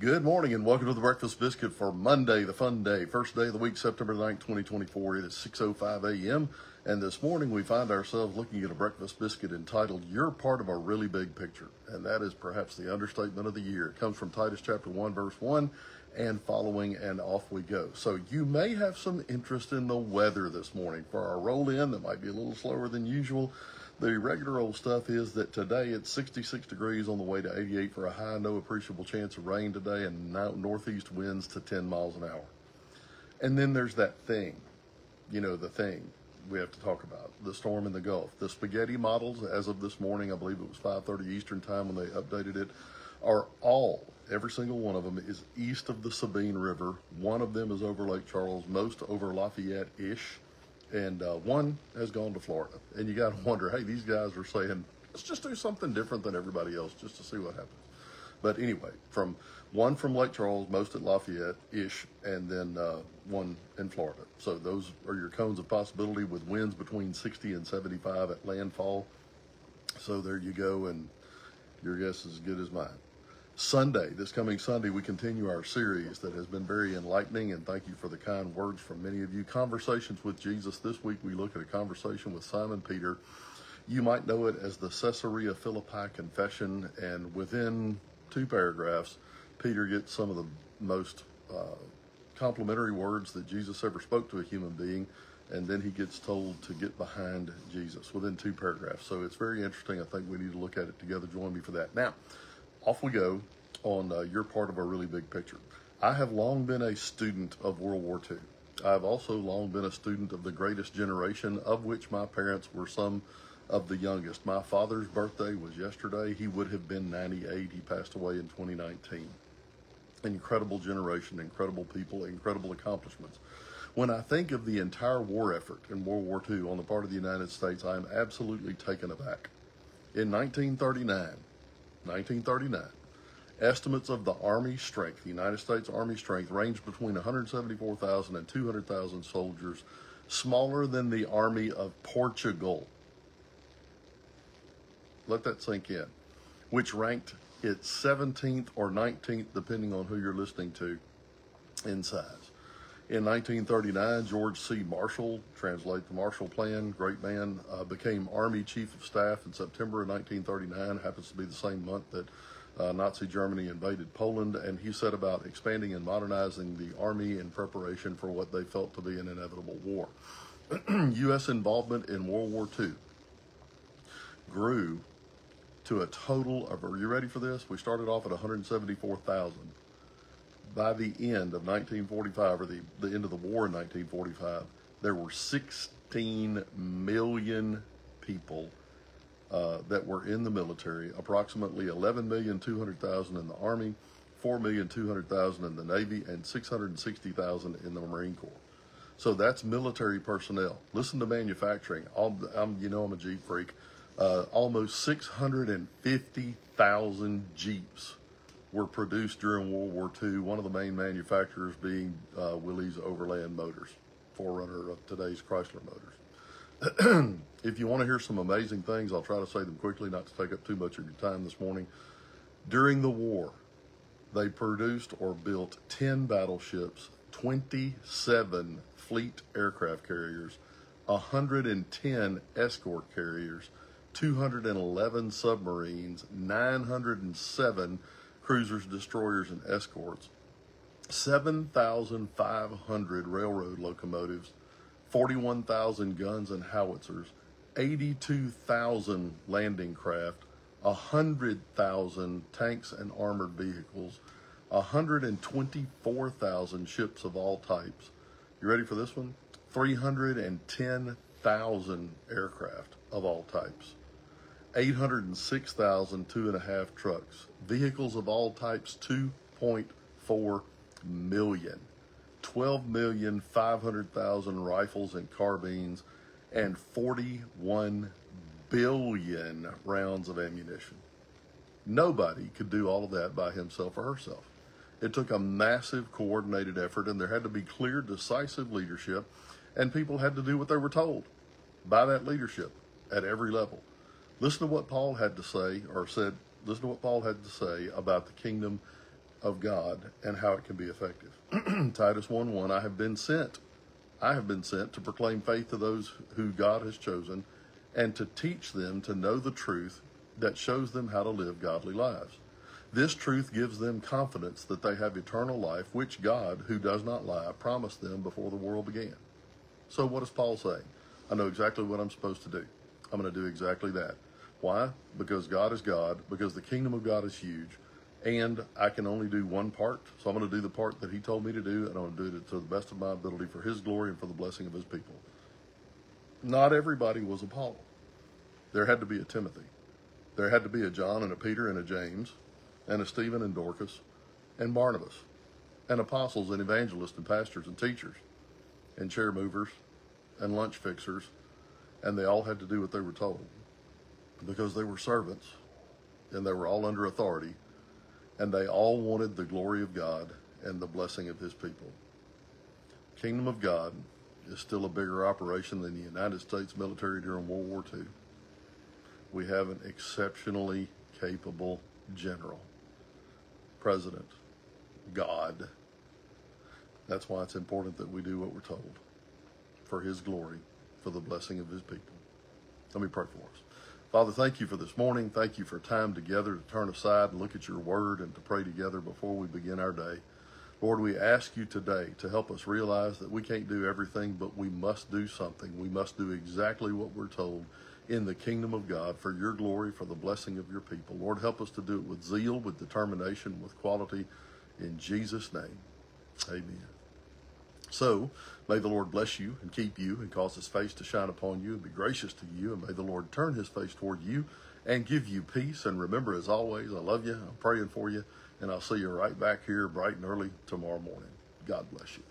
Good morning and welcome to the Breakfast Biscuit for Monday, the fun day, first day of the week, September 9th, 2024. It is 6.05 a.m. and this morning we find ourselves looking at a breakfast biscuit entitled, You're Part of a Really Big Picture. And that is perhaps the understatement of the year. It comes from Titus chapter 1, verse 1 and following, and off we go. So you may have some interest in the weather this morning. For our roll in, that might be a little slower than usual. The regular old stuff is that today it's 66 degrees on the way to 88 for a high, no appreciable chance of rain today, and northeast winds to 10 miles an hour. And then there's that thing, you know, the thing we have to talk about the storm in the Gulf. The spaghetti models, as of this morning, I believe it was 5:30 Eastern time when they updated it, are all every single one of them is east of the Sabine River. One of them is over Lake Charles, most over Lafayette-ish and uh, one has gone to Florida. And you got to wonder, hey, these guys are saying, let's just do something different than everybody else just to see what happens. But anyway, from one from Lake Charles, most at Lafayette ish, and then uh, one in Florida. So those are your cones of possibility with winds between 60 and 75 at landfall. So there you go, and your guess is as good as mine. Sunday, this coming Sunday, we continue our series that has been very enlightening, and thank you for the kind words from many of you. Conversations with Jesus. This week, we look at a conversation with Simon Peter. You might know it as the Caesarea Philippi Confession, and within two paragraphs, Peter gets some of the most uh, complimentary words that Jesus ever spoke to a human being, and then he gets told to get behind Jesus within two paragraphs. So it's very interesting. I think we need to look at it together. Join me for that. Now, off we go on uh, your part of a really big picture. I have long been a student of World War II. I've also long been a student of the greatest generation, of which my parents were some of the youngest. My father's birthday was yesterday. He would have been 98. He passed away in 2019. Incredible generation, incredible people, incredible accomplishments. When I think of the entire war effort in World War II on the part of the United States, I am absolutely taken aback. In 1939, 1939, estimates of the Army strength, the United States Army strength, ranged between 174,000 and 200,000 soldiers, smaller than the Army of Portugal. Let that sink in. Which ranked its 17th or 19th, depending on who you're listening to, in size. In 1939, George C. Marshall, translate the Marshall Plan, great man, uh, became Army Chief of Staff in September of 1939. Happens to be the same month that uh, Nazi Germany invaded Poland, and he set about expanding and modernizing the Army in preparation for what they felt to be an inevitable war. U.S. involvement in World War II grew to a total of, are you ready for this? We started off at 174,000 by the end of 1945, or the, the end of the war in 1945, there were 16 million people uh, that were in the military, approximately 11,200,000 in the Army, 4,200,000 in the Navy, and 660,000 in the Marine Corps. So that's military personnel. Listen to manufacturing. I'm, you know, I'm a Jeep freak. Uh, almost 650,000 Jeeps were produced during World War II, one of the main manufacturers being uh, Willys Overland Motors, forerunner of today's Chrysler Motors. if you want to hear some amazing things, I'll try to say them quickly, not to take up too much of your time this morning. During the war, they produced or built 10 battleships, 27 fleet aircraft carriers, 110 escort carriers, 211 submarines, 907 cruisers, destroyers, and escorts, 7,500 railroad locomotives, 41,000 guns and howitzers, 82,000 landing craft, 100,000 tanks and armored vehicles, 124,000 ships of all types. You ready for this one? 310,000 aircraft of all types. 806,000 two and a half trucks. Vehicles of all types, 2.4 million. 12,500,000 rifles and carbines, and 41 billion rounds of ammunition. Nobody could do all of that by himself or herself. It took a massive coordinated effort, and there had to be clear, decisive leadership, and people had to do what they were told by that leadership at every level. Listen to what Paul had to say, or said, listen to what Paul had to say about the kingdom of God and how it can be effective. Titus 1 1 I have been sent. I have been sent to proclaim faith to those who God has chosen and to teach them to know the truth that shows them how to live godly lives. This truth gives them confidence that they have eternal life, which God, who does not lie, promised them before the world began. So, what does Paul say? I know exactly what I'm supposed to do. I'm going to do exactly that. Why? Because God is God, because the kingdom of God is huge, and I can only do one part. So, I'm going to do the part that He told me to do, and I'm going to do it to the best of my ability for His glory and for the blessing of His people. Not everybody was a Paul. There had to be a Timothy. There had to be a John and a Peter and a James and a Stephen and Dorcas and Barnabas and apostles and evangelists and pastors and teachers and chair movers and lunch fixers, and they all had to do what they were told because they were servants and they were all under authority and they all wanted the glory of God and the blessing of his people. Kingdom of God is still a bigger operation than the United States military during World War II. We have an exceptionally capable general, president, God. That's why it's important that we do what we're told for his glory, for the blessing of his people. Let me pray for us. Father, thank you for this morning. Thank you for time together to turn aside and look at your word and to pray together before we begin our day. Lord, we ask you today to help us realize that we can't do everything, but we must do something. We must do exactly what we're told in the kingdom of God for your glory, for the blessing of your people. Lord, help us to do it with zeal, with determination, with quality. In Jesus' name, amen. So, may the Lord bless you and keep you and cause his face to shine upon you and be gracious to you. And may the Lord turn his face toward you and give you peace. And remember, as always, I love you. I'm praying for you. And I'll see you right back here bright and early tomorrow morning. God bless you.